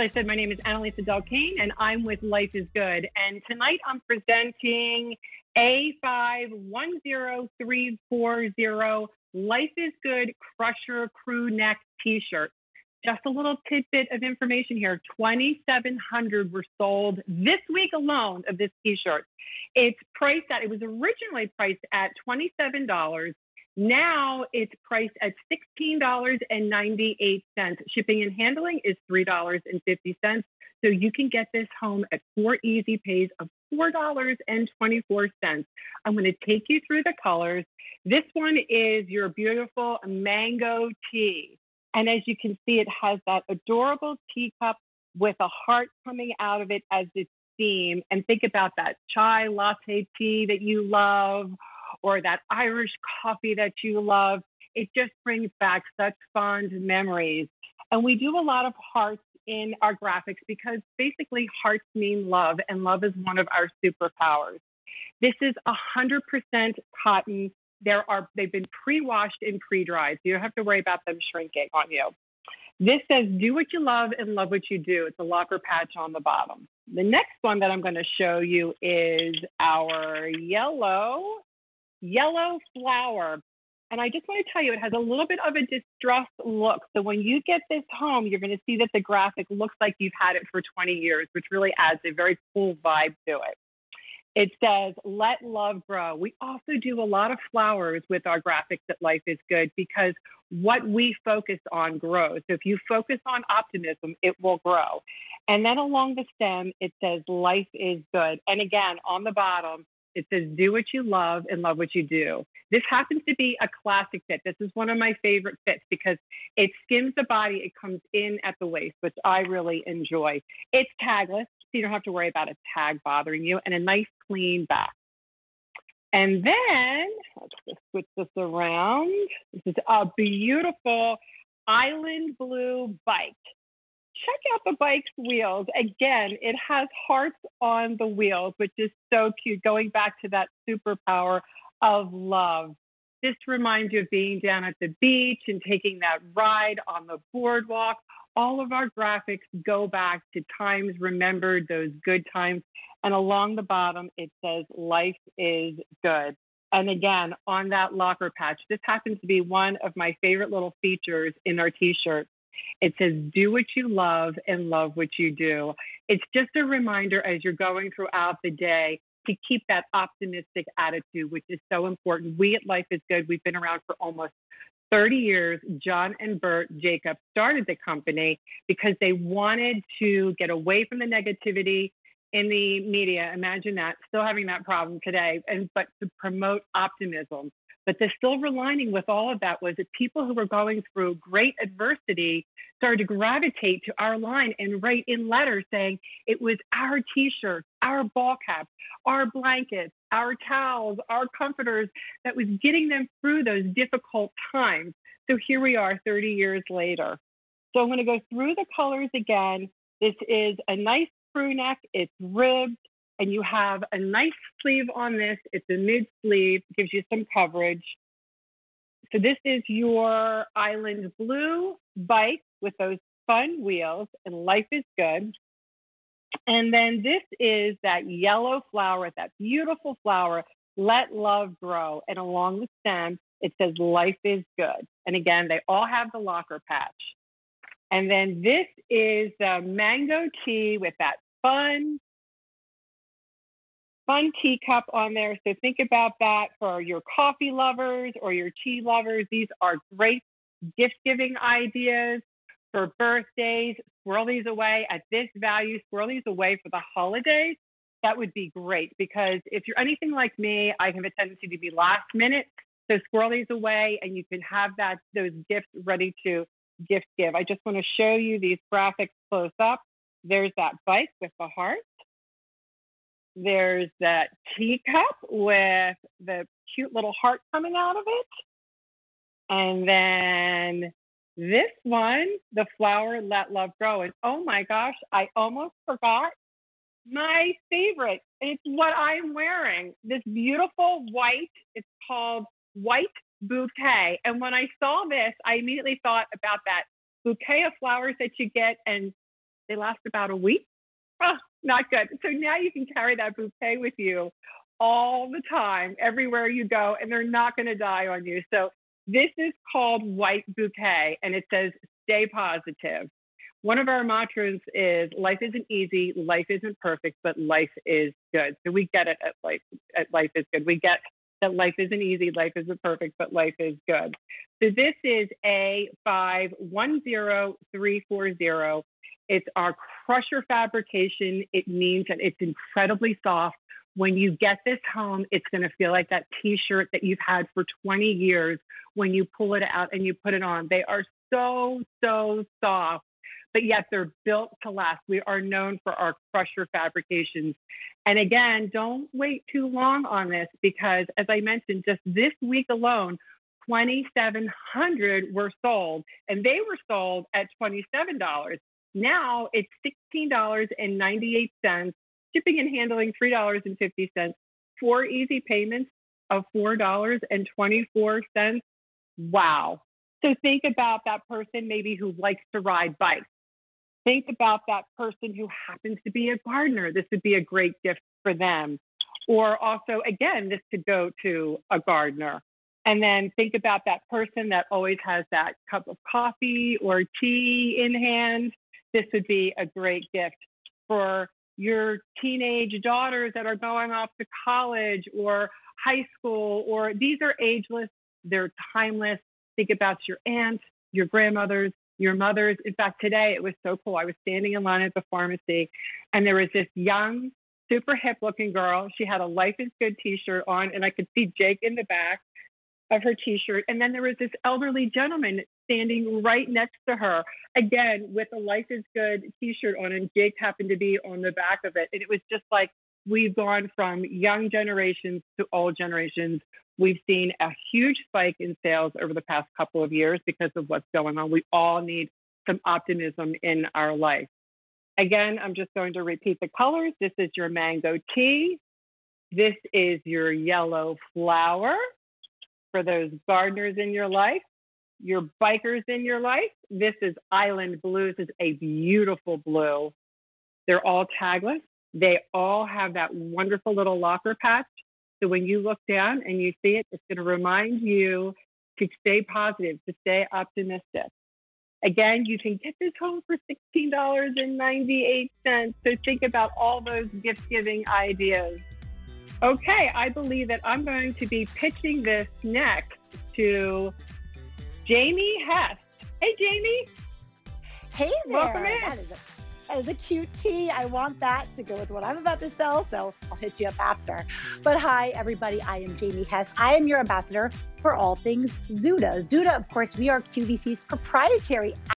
I said, my name is Annalisa Delcane, and I'm with Life is Good. And tonight I'm presenting A510340 Life is Good Crusher Crew Neck T-shirt. Just a little tidbit of information here. 2,700 were sold this week alone of this T-shirt. It's priced at, it was originally priced at $27. Now it's priced at $16.98. Shipping and handling is $3.50. So you can get this home at four easy pays of $4.24. I'm going to take you through the colors. This one is your beautiful mango tea. And as you can see, it has that adorable teacup with a heart coming out of it as its theme. And think about that chai latte tea that you love or that Irish coffee that you love. It just brings back such fond memories. And we do a lot of hearts in our graphics because basically hearts mean love, and love is one of our superpowers. This is 100% cotton. There are they've been pre-washed and pre-dried, so you don't have to worry about them shrinking on you. This says, "Do what you love and love what you do." It's a locker patch on the bottom. The next one that I'm going to show you is our yellow yellow flower. And I just want to tell you, it has a little bit of a distressed look. So when you get this home, you're going to see that the graphic looks like you've had it for 20 years, which really adds a very cool vibe to it. It says, let love grow. We also do a lot of flowers with our graphics at Life is Good because what we focus on grows. So if you focus on optimism, it will grow. And then along the stem, it says, life is good. And again, on the bottom, it says, do what you love and love what you do. This happens to be a classic fit. This is one of my favorite fits because it skims the body. It comes in at the waist, which I really enjoy. It's tagless, so you don't have to worry about a tag bothering you, and a nice clean back. And then let's just switch this around. This is a beautiful island blue bike check out the bike's wheels. Again, it has hearts on the wheels, which is so cute, going back to that superpower of love. This reminds you of being down at the beach and taking that ride on the boardwalk. All of our graphics go back to times remembered, those good times. And along the bottom, it says, Life is good. And again, on that locker patch, this happens to be one of my favorite little features in our t shirt. It says, do what you love and love what you do. It's just a reminder as you're going throughout the day to keep that optimistic attitude, which is so important. We at Life is Good, we've been around for almost 30 years. John and Bert Jacob started the company because they wanted to get away from the negativity in the media. Imagine that, still having that problem today, and but to promote optimism. But the silver lining with all of that was that people who were going through great adversity started to gravitate to our line and write in letters saying it was our t-shirts, our ball caps, our blankets, our towels, our comforters that was getting them through those difficult times. So here we are 30 years later. So I'm going to go through the colors again. This is a nice crew neck. It's ribbed and you have a nice sleeve on this. It's a mid sleeve, gives you some coverage. So this is your Island Blue bike with those fun wheels, and life is good. And then this is that yellow flower, that beautiful flower, let love grow. And along the stem, it says life is good. And again, they all have the locker patch. And then this is the mango tea with that fun fun teacup on there. So think about that for your coffee lovers or your tea lovers. These are great gift giving ideas for birthdays. Squirrel these away at this value, squirrel these away for the holidays. That would be great because if you're anything like me, I have a tendency to be last minute. So squirrel these away and you can have that those gifts ready to gift give. I just want to show you these graphics close up. There's that bike with the heart. There's that teacup with the cute little heart coming out of it. And then this one, the flower Let Love Grow. And oh my gosh, I almost forgot my favorite. It's what I'm wearing. This beautiful white, it's called White Bouquet. And when I saw this, I immediately thought about that bouquet of flowers that you get and they last about a week. Oh, not good. So now you can carry that bouquet with you all the time, everywhere you go, and they're not going to die on you. So this is called White Bouquet, and it says stay positive. One of our mantras is life isn't easy, life isn't perfect, but life is good. So we get it at life at life is good. We get that life isn't easy, life isn't perfect, but life is good. So this is A510340. It's our crusher fabrication. It means that it's incredibly soft. When you get this home, it's going to feel like that t shirt that you've had for 20 years when you pull it out and you put it on. They are so, so soft, but yet they're built to last. We are known for our crusher fabrications. And again, don't wait too long on this because, as I mentioned, just this week alone, 2,700 were sold and they were sold at $27. Now it's $16.98, shipping and handling $3.50, four easy payments of $4.24. Wow. So think about that person maybe who likes to ride bikes. Think about that person who happens to be a gardener. This would be a great gift for them. Or also, again, this could go to a gardener. And then think about that person that always has that cup of coffee or tea in hand. This would be a great gift for your teenage daughters that are going off to college or high school, or these are ageless, they're timeless. Think about your aunts, your grandmothers, your mothers. In fact, today it was so cool. I was standing in line at the pharmacy and there was this young, super hip looking girl. She had a Life is Good t shirt on, and I could see Jake in the back of her t shirt. And then there was this elderly gentleman standing right next to her, again, with a Life is Good t shirt on, and Jake happened to be on the back of it. And it was just like, we've gone from young generations to old generations. We've seen a huge spike in sales over the past couple of years because of what's going on. We all need some optimism in our life. Again, I'm just going to repeat the colors. This is your mango tea. This is your yellow flower for those gardeners in your life, your bikers in your life. This is Island Blue. This is a beautiful blue. They're all tagless. They all have that wonderful little locker patch. So when you look down and you see it, it's going to remind you to stay positive, to stay optimistic. Again, you can get this home for $16.98. So think about all those gift giving ideas. Okay, I believe that I'm going to be pitching this next to Jamie Hess. Hey, Jamie. Hey there. Welcome in as a cute tee. I want that to go with what I'm about to sell, so I'll hit you up after. But hi, everybody. I am Jamie Hess. I am your ambassador for all things Zuda. Zuda, of course, we are QVC's proprietary